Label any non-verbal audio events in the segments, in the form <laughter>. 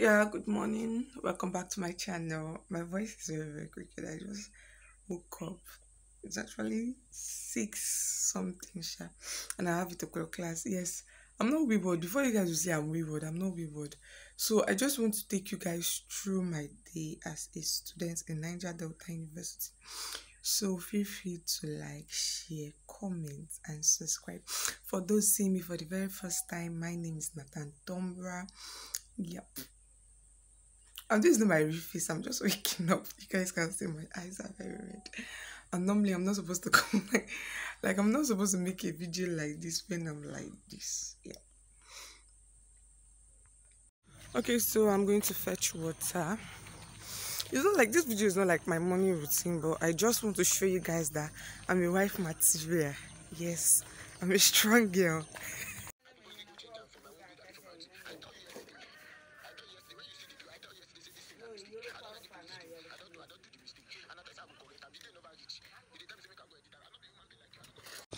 Yeah, good morning. Welcome back to my channel. My voice is very, very quick. I just woke up. It's actually six something, sha, and I have it o'clock class. Yes, I'm not wayward. Before you guys will say I'm wayward, I'm not wayward. So I just want to take you guys through my day as a student in Niger Delta University. So feel free to like, share, comment, and subscribe. For those seeing me for the very first time, my name is Nathan Tonbra. Yep. This is not my real face. I'm just <laughs> waking up. You guys can see my eyes are very red. And normally I'm not supposed to <laughs> come like, like I'm not supposed to make a video like this when I'm like this. Yeah. Okay, so I'm going to fetch water. It's not like this video is not like my morning routine, but I just want to show you guys that I'm a wife material. Yes, I'm a strong girl.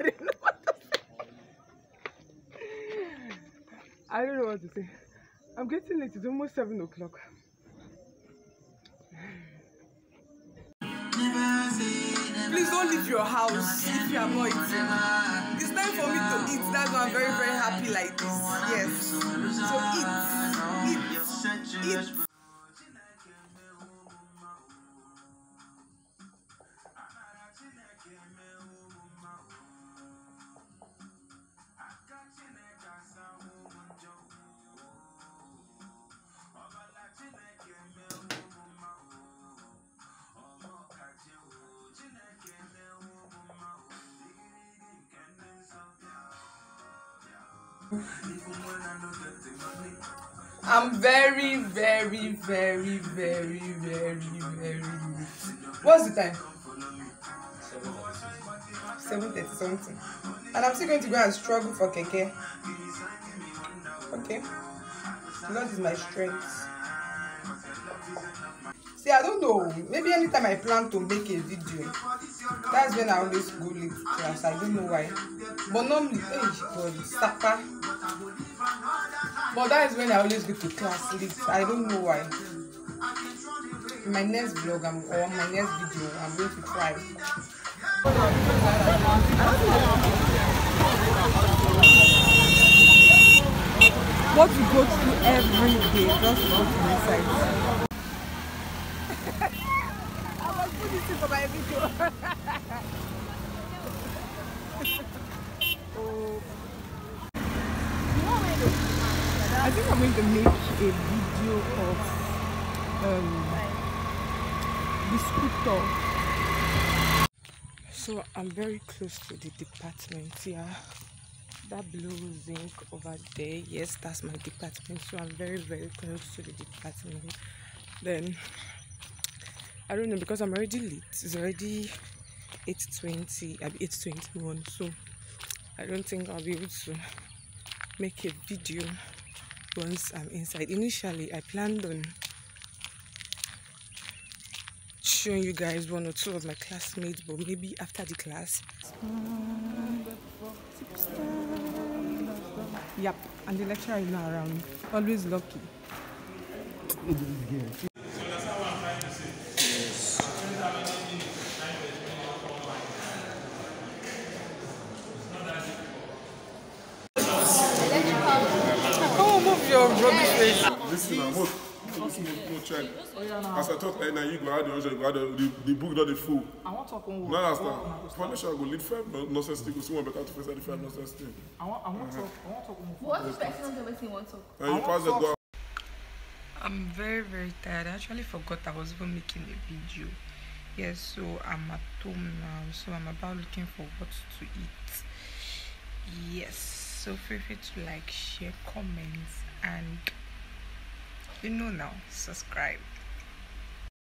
I don't know what to say. I don't know what to say. I'm getting late. It's almost seven o'clock. Please don't leave your house if you are not eating. It's time for me to eat. That's why I'm very, very happy like this. Yes. So eat. Eat. Eat. I'm very, very, very, very, very, very. What's the time? Seven thirty something. And I'm still going to go and struggle for keke. Okay. God is my strength. See, I don't know. Maybe anytime I plan to make a video, that's when I always go late class. I don't know why. But normally, hey, God, supper. But that is when I always go to class late. I don't know why. In my next vlog I'm, or my next video, I'm going to try. What you go through every day just go to my putting for my video. oh. <laughs> I think I'm going to make a video of um, the. So I'm very close to the department here. That blue zinc over there, yes, that's my department. So I'm very, very close to the department. Then I don't know because I'm already late. It's already 8:20. I'll be 8:21. So I don't think I'll be able to make a video once I'm inside. Initially, I planned on showing you guys one or two of my classmates, but maybe after the class. Yep, and the lecturer is not around. Always lucky. Your rubbish face. Listen, now, most listen, no check. As I talk, eh, now you go out the answer, go out the, the, the book not the full. I want to talk on No, understand. Foundation go lead five no- nonsense thing. Go see one better to face the five nonsense thing. I want, I want to talk. I want to talk on What's the person of everything you want to talk? And you pass the go. I'm very, very tired. I actually forgot I was even making a video. Yes, so I'm at home now. So I'm about looking for what to eat. Yes, so feel free to like, share, comments, and You know now. Subscribe.